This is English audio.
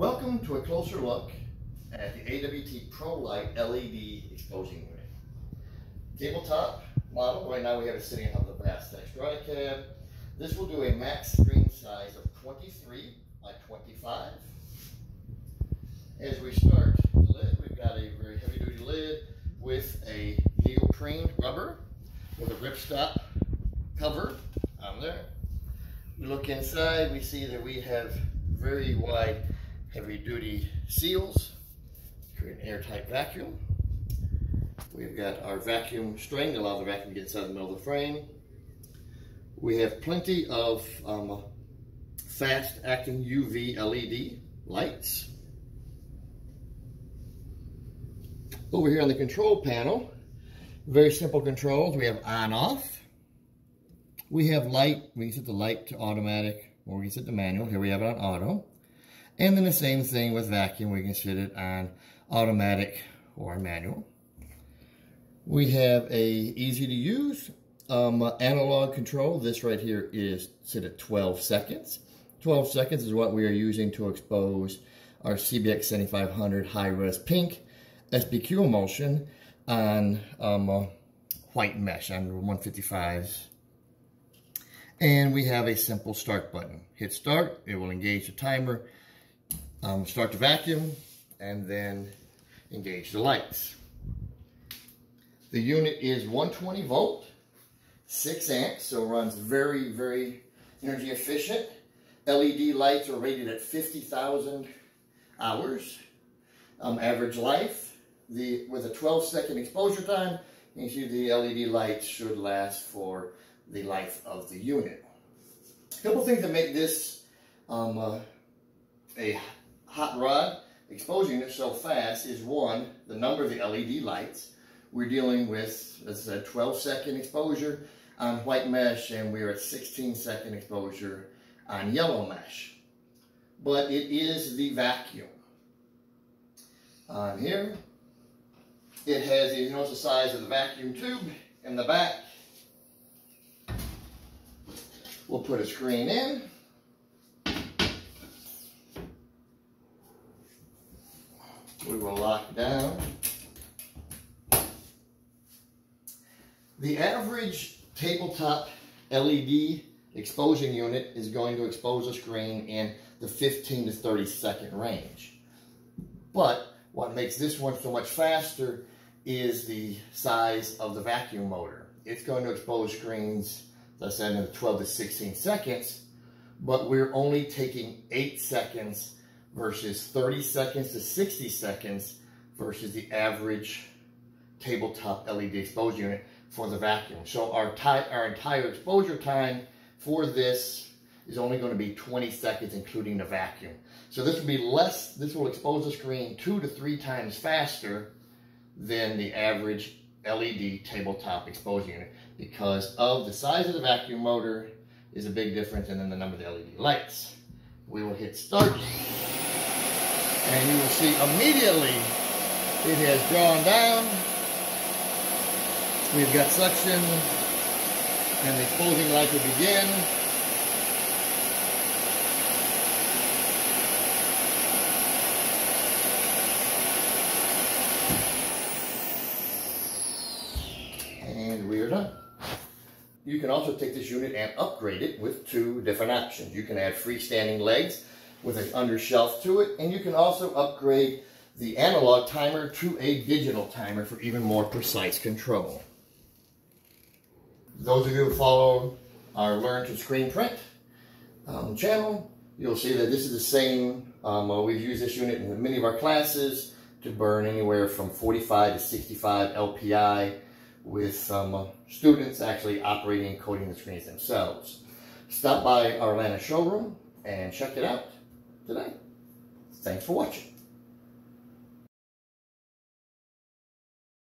Welcome to a closer look at the AWT Pro Light LED exposing unit. Tabletop model, right now we have it sitting on the Vasta Xtronic cab. This will do a max screen size of 23 by 25. As we start the lid, we've got a very heavy duty lid with a neoprene rubber with a ripstop cover on there. We look inside, we see that we have very wide heavy duty seals, create an airtight vacuum. We've got our vacuum string to allow the vacuum to get inside the middle of the frame. We have plenty of um, fast acting UV LED lights. Over here on the control panel, very simple controls. We have on off. We have light, we can set the light to automatic or we can set the manual. Here we have it on auto. And then the same thing with vacuum, we can set it on automatic or manual. We have a easy to use um, analog control. This right here is set at 12 seconds. 12 seconds is what we are using to expose our CBX 7500 high-res pink SBQ emulsion on um, white mesh on 155s. And we have a simple start button. Hit start, it will engage the timer um, start the vacuum, and then engage the lights. The unit is 120 volt, 6 amps, so runs very, very energy efficient. LED lights are rated at 50,000 hours. Um, average life, the with a 12 second exposure time, you see the LED lights should last for the life of the unit. A couple things that make this um, uh, a hot rod exposing it so fast is one, the number of the LED lights. We're dealing with, as I said, 12 second exposure on white mesh and we're at 16 second exposure on yellow mesh. But it is the vacuum. On here, it has, you notice the size of the vacuum tube in the back. We'll put a screen in. We will lock down. The average tabletop LED exposing unit is going to expose a screen in the 15 to 30 second range. But what makes this one so much faster is the size of the vacuum motor. It's going to expose screens, let's say in 12 to 16 seconds, but we're only taking 8 seconds versus 30 seconds to 60 seconds versus the average tabletop LED exposure unit for the vacuum. So our, our entire exposure time for this is only going to be 20 seconds, including the vacuum. So this will be less, this will expose the screen two to three times faster than the average LED tabletop exposure unit because of the size of the vacuum motor is a big difference and then the number of the LED lights. We will hit start and you will see immediately it has drawn down. We've got suction and the closing light will begin. And we are done. You can also take this unit and upgrade it with two different options. You can add freestanding legs with an undershelf to it. And you can also upgrade the analog timer to a digital timer for even more precise control. Those of you who follow our Learn to Screen Print um, channel, you'll see that this is the same, um, uh, we've used this unit in many of our classes to burn anywhere from 45 to 65 LPI with um, students actually operating and coding the screens themselves. Stop by our Atlanta showroom and check it out today. Thanks for watching.